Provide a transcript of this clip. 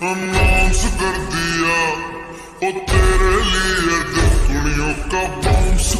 Ανάν σε καρδία, ο τερελίε δεν φτωνεί